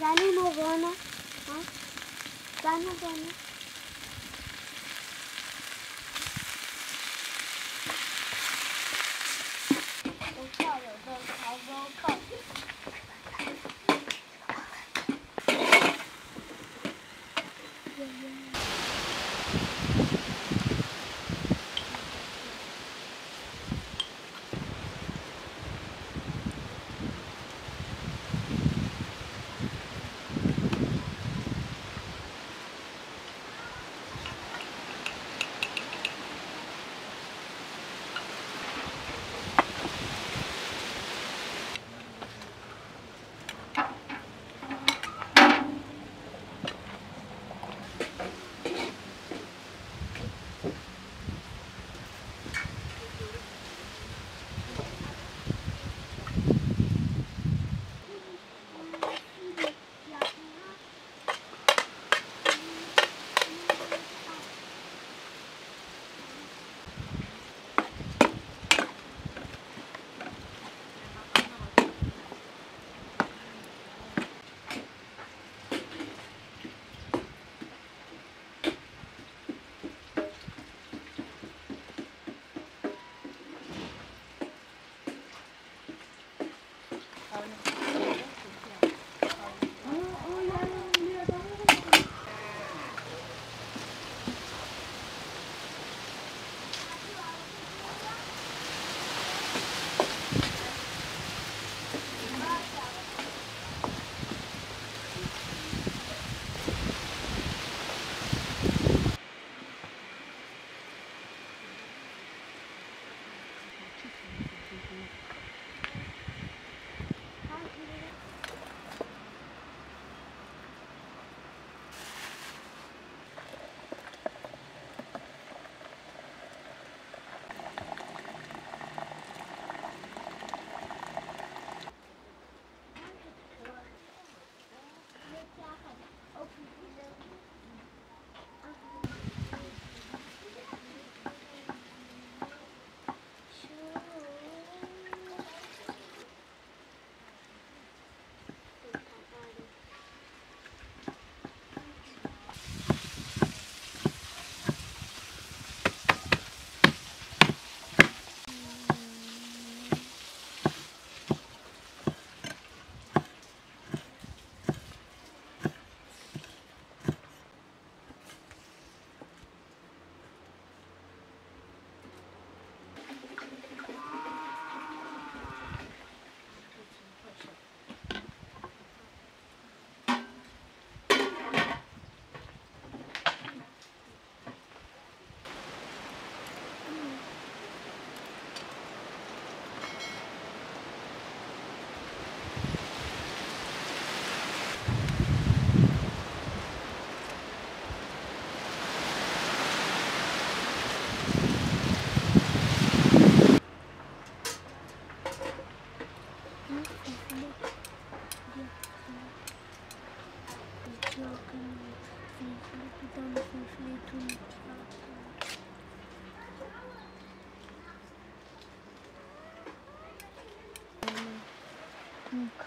mo gona ha gani gona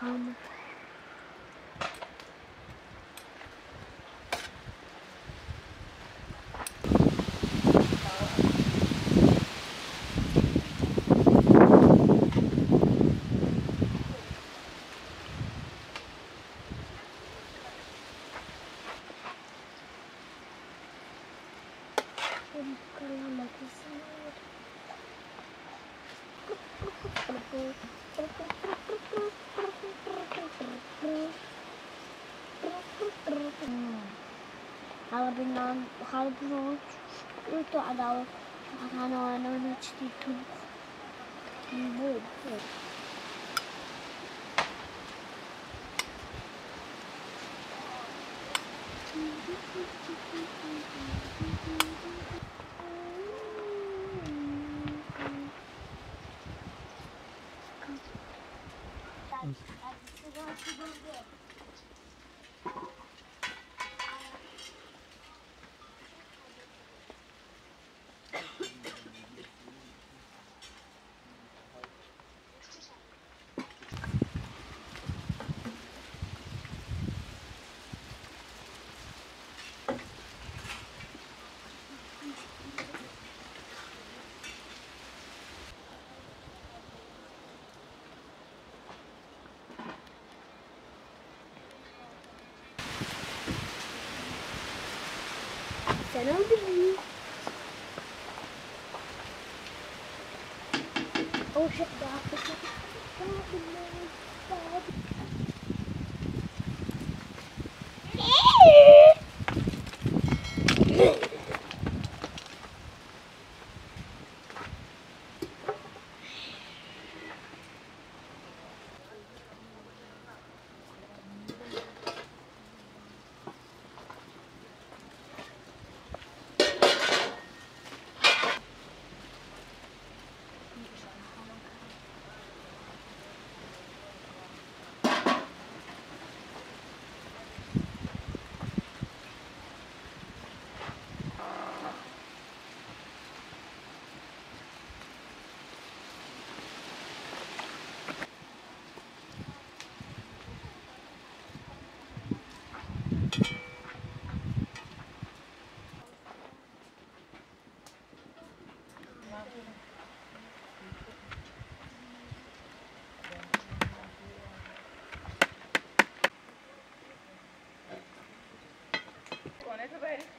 Um. Thank you. Harbiden harbiden itu ada anak-anak itu ibu. Thank you. Mm. Sen öldürdün. Oh shit, daha kötü. Daha kötü. Bye, bye.